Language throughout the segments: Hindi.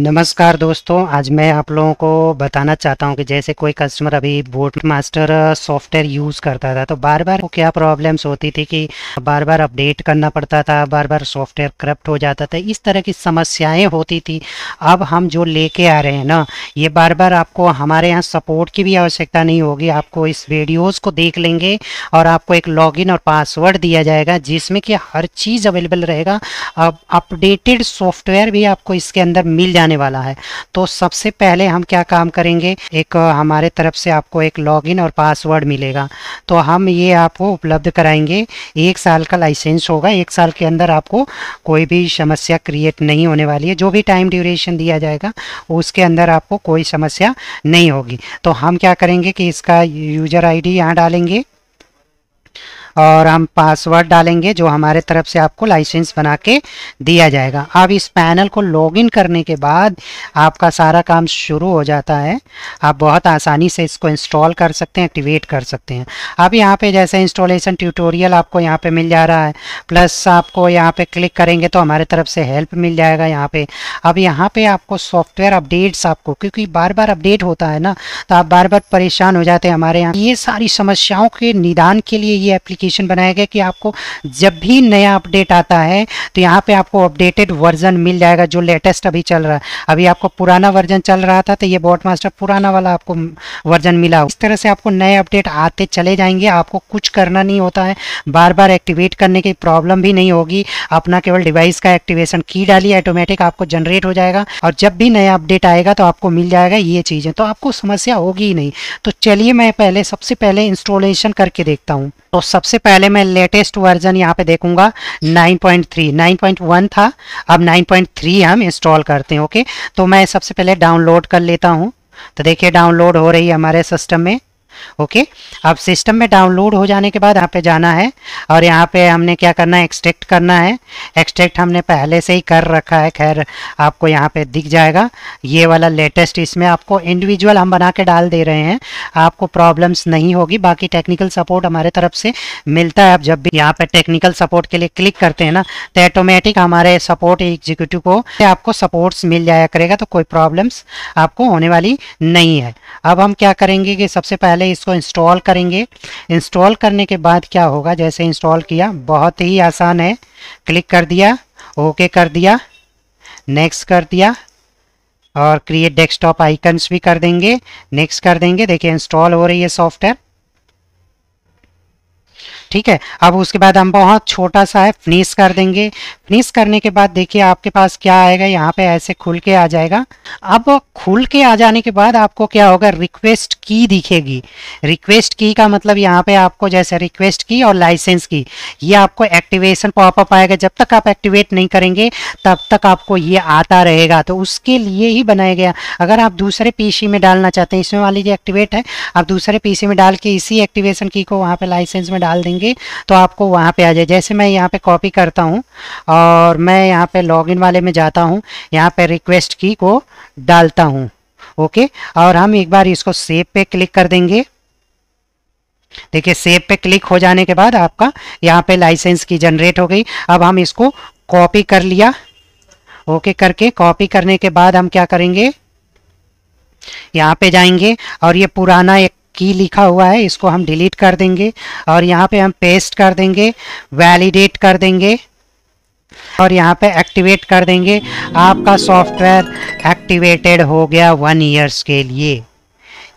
नमस्कार दोस्तों, आज मैं आप लोगों को बताना चाहता हूँ कि जैसे कोई कस्टमर अभी बोट मास्टर सॉफ्टवेयर यूज़ करता था तो बार बार क्या प्रॉब्लम्स होती थी कि बार बार अपडेट करना पड़ता था बार बार सॉफ्टवेयर करप्ट हो जाता था, इस तरह की समस्याएँ होती थी। अब हम जो लेके आ रहे हैं ना, ये बार बार आपको हमारे यहाँ सपोर्ट की भी आवश्यकता नहीं होगी। आपको इस वीडियोज़ को देख लेंगे और आपको एक लॉगिन और पासवर्ड दिया जाएगा, जिसमें कि हर चीज़ अवेलेबल रहेगा। अब अपडेटेड सॉफ्टवेयर भी आपको इसके अंदर मिल जाए आने वाला है। तो सबसे पहले हम क्या काम करेंगे? एक हमारे तरफ़ से आपको एक लॉगिन और पासवर्ड मिलेगा। तो हम ये आपको उपलब्ध कराएँगे। एक साल का लाइसेंस होगा। एक साल के अंदर आपको कोई भी समस्या क्रिएट नहीं होने वाली है। जो भी टाइम ड्यूरेशन दिया जाएगा, उसके अंदर आपको कोई समस्या नहीं होगी। तो हम क्या करेंगे कि इसका यूज़र आईडी यहाँ डालेंगे। और हम पासवर्ड डालेंगे, जो हमारे तरफ़ से आपको लाइसेंस बना के दिया जाएगा। अब इस पैनल को लॉगिन करने के बाद आपका सारा काम शुरू हो जाता है। आप बहुत आसानी से इसको इंस्टॉल कर सकते हैं एक्टिवेट कर सकते हैं। अब यहाँ पे जैसे इंस्टॉलेशन ट्यूटोरियल आपको यहाँ पे मिल जा रहा है प्लस आपको यहाँ पे क्लिक करेंगे तो हमारे तरफ़ से हेल्प मिल जाएगा यहाँ पे। अब यहाँ पे आपको सॉफ्टवेयर अपडेट्स आपको, क्योंकि बार बार अपडेट होता है ना तो आप बार बार परेशान हो जाते हैं हमारे यहाँ। ये सारी समस्याओं के निदान के लिए ये एप्लीकेशन एप्लीकेशन बनाया गया कि आपको जब भी नया अपडेट आता है तो यहाँ पे आपको अपडेटेड वर्जन मिल जाएगा जो लेटेस्ट अभी चल रहा है। अभी आपको पुराना वर्जन चल रहा था तो ये बॉट मास्टर पुराना वाला आपको वर्जन मिला। इस तरह से आपको नए अपडेट आते चले जाएँगे, आपको कुछ करना नहीं होता है। बार बार एक्टिवेट करने की प्रॉब्लम भी नहीं होगी। अपना केवल डिवाइस का एक्टिवेशन की डाली ऑटोमेटिक आपको जनरेट हो जाएगा। और जब भी नया अपडेट आएगा तो आपको मिल जाएगा ये चीज़ें। तो आपको समस्या होगी ही नहीं। तो चलिए मैं पहले, सबसे पहले इंस्टॉलेशन करके देखता हूँ। तो सबसे पहले मैं लेटेस्ट वर्जन यहाँ पे देखूँगा। 9.3 9.1 था। अब 9.3 हम इंस्टॉल करते हैं ओके तो मैं सबसे पहले डाउनलोड कर लेता हूँ। तो देखिए डाउनलोड हो रही है हमारे सिस्टम में। ओके? अब सिस्टम में डाउनलोड हो जाने के बाद यहाँ पे जाना है और यहाँ पे हमने क्या करना है? एक्सट्रैक्ट करना है। एक्सट्रैक्ट हमने पहले से ही कर रखा है। खैर, आपको यहाँ पे दिख जाएगा। ये वाला लेटेस्ट इसमें आपको इंडिविजुअल हम बना के डाल दे रहे हैं। आपको प्रॉब्लम्स नहीं होगी। बाकी टेक्निकल सपोर्ट हमारे तरफ़ से मिलता है। आप जब भी यहाँ पे टेक्निकल सपोर्ट के लिए क्लिक करते हैं ना तो ऑटोमेटिक हमारे सपोर्ट एग्जीक्यूटिव को, आपको सपोर्ट्स मिल जाया करेगा। तो कोई प्रॉब्लम्स आपको होने वाली नहीं है। अब हम क्या करेंगे कि सबसे पहले इसको इंस्टॉल करेंगे। इंस्टॉल करने के बाद क्या होगा? जैसे इंस्टॉल किया, बहुत ही आसान है। क्लिक कर दिया, ओके कर दिया नेक्स्ट कर दिया, और क्रिएट डेस्कटॉप आइकन्स भी कर देंगे। नेक्स्ट कर देंगे। देखिए इंस्टॉल हो रही है सॉफ्टवेयर ठीक है? अब उसके बाद हम बहुत छोटा सा है फिनिश कर देंगे। फिनिश करने के बाद देखिए आपके पास क्या आएगा, यहाँ पे ऐसे खुल के आ जाएगा। अब खुल के आ जाने के बाद आपको क्या होगा रिक्वेस्ट की दिखेगी। रिक्वेस्ट की का मतलब यहाँ पे आपको जैसे रिक्वेस्ट की और लाइसेंस की ये आपको एक्टिवेशन पॉपअप आएगा। जब तक आप एक्टिवेट नहीं करेंगे, तब तक आपको ये आता रहेगा। तो उसके लिए ही बनाया गया। अगर आप दूसरे पीसी में डालना चाहते हैं, इसमें मान लीजिए एक्टिवेट है, आप दूसरे पीसी में डाल के इसी एक्टिवेशन की को वहाँ पे लाइसेंस में डाल देंगे। तो आपको वहाँ पे आ जाए। जैसे मैं यहाँ पे कॉपी करता हूँ और मैं यहाँ पे लॉगिन वाले में जाता हूँ, यहाँ पे रिक्वेस्ट की को डालता हूँ। ओके? और हम एक बार इसको सेव पे क्लिक कर देंगे। देखिए सेव पे क्लिक हो जाने के बाद आपका यहाँ पे लाइसेंस की जनरेट हो गई। अब हम इसको कॉपी कर लिया। ओके? करके कॉपी करने के बाद हम क्या करेंगे? यहाँ पे जाएँगे और ये पुराना एक की लिखा हुआ है, इसको हम डिलीट कर देंगे और यहाँ पे हम पेस्ट कर देंगे वैलिडेट कर देंगे और यहाँ पे एक्टिवेट कर देंगे। आपका सॉफ्टवेयर एक्टिवेटेड हो गया वन ईयर्स के लिए।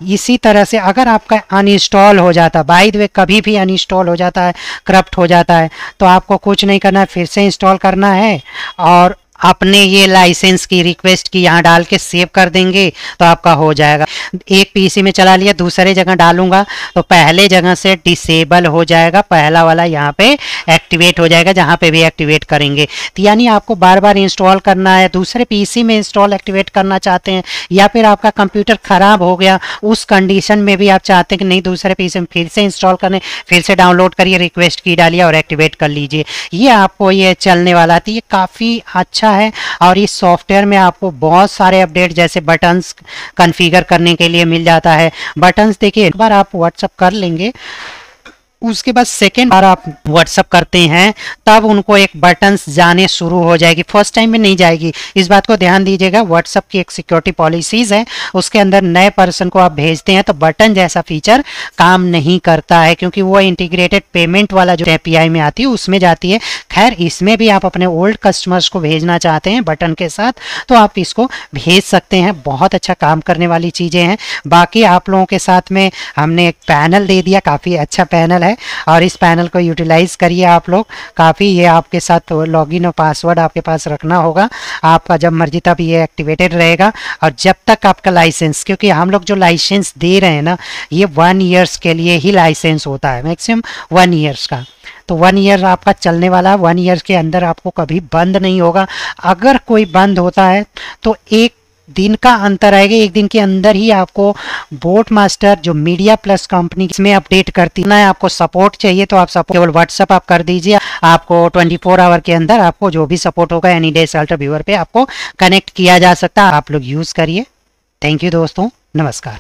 इसी तरह से अगर आपका अनइंस्टॉल हो जाता बाई द वे कभी भी अनइंस्टॉल हो जाता है करप्ट हो जाता है तो आपको कुछ नहीं करना है, फिर से इंस्टॉल करना है और अपने ये लाइसेंस की रिक्वेस्ट की यहाँ डाल के सेव कर देंगे तो आपका हो जाएगा। एक पीसी में चला लिया, दूसरे जगह डालूँगा तो पहले जगह से डिसेबल हो जाएगा, पहला वाला यहाँ पे एक्टिवेट हो जाएगा, जहाँ पे भी एक्टिवेट करेंगे। तो यानी आपको बार बार इंस्टॉल करना है, दूसरे पीसी में इंस्टॉल एक्टिवेट करना चाहते हैं, या फिर आपका कंप्यूटर ख़राब हो गया, उस कंडीशन में भी आप चाहते हैं कि नहीं, दूसरे पीसी में फिर से इंस्टॉल करने, फिर से डाउनलोड करिए रिक्वेस्ट की डालिए और एक्टिवेट कर लीजिए। ये आपको ये चलने वाला था ये काफ़ी अच्छा अच्छा है और इस सॉफ्टवेयर में आपको बहुत सारे अपडेट जैसे बटन्स कन्फिगर करने के लिए मिल जाता है। बटन्स देखिए, एक बार आप व्हाट्सअप कर लेंगे। उसके बाद सेकेंड बार आप व्हाट्सअप करते हैं, तब उनको एक बटन जाने शुरू हो जाएगी। फ़र्स्ट टाइम में नहीं जाएगी। इस बात को ध्यान दीजिएगा व्हाट्सअप की एक सिक्योरिटी पॉलिसीज़ है। उसके अंदर नए पर्सन को आप भेजते हैं तो बटन जैसा फीचर काम नहीं करता है, क्योंकि वो इंटीग्रेटेड पेमेंट वाला जो एपीआई में आती है, उसमें जाती है। खैर, इसमें भी आप अपने ओल्ड कस्टमर्स को भेजना चाहते हैं बटन के साथ तो आप इसको भेज सकते हैं। बहुत अच्छा काम करने वाली चीज़ें हैं। बाकी आप लोगों के साथ में हमने एक पैनल दे दिया, काफ़ी अच्छा पैनल है। और इस पैनल को यूटिलाइज करिए आप लोग। काफ़ी ये आपके साथ लॉगिन और पासवर्ड आपके पास रखना होगा। आपका जब मर्ज़ी तब ये एक्टिवेटेड रहेगा। और जब तक आपका लाइसेंस क्योंकि हम लोग जो लाइसेंस दे रहे हैं ना, ये वन ईयर्स के लिए ही लाइसेंस होता है। मैक्सिमम वन ईयर्स का। तो वन ईयर आपका चलने वाला वन ईयर के अंदर आपको कभी बंद नहीं होगा। अगर कोई बंद होता है तो एक दिन का अंतर आएगा, एक दिन के अंदर ही आपको बोट मास्टर जो मीडिया प्लस कंपनी इसमें अपडेट करती है, आपको सपोर्ट चाहिए तो आप सपोर्ट केवल व्हाट्सअप आप कर दीजिए। आपको 24 आवर के अंदर आपको जो भी सपोर्ट होगा एनी डे सल्टर व्यूअर पे आपको कनेक्ट किया जा सकता है। आप लोग यूज़ करिए। थैंक यू दोस्तों। नमस्कार।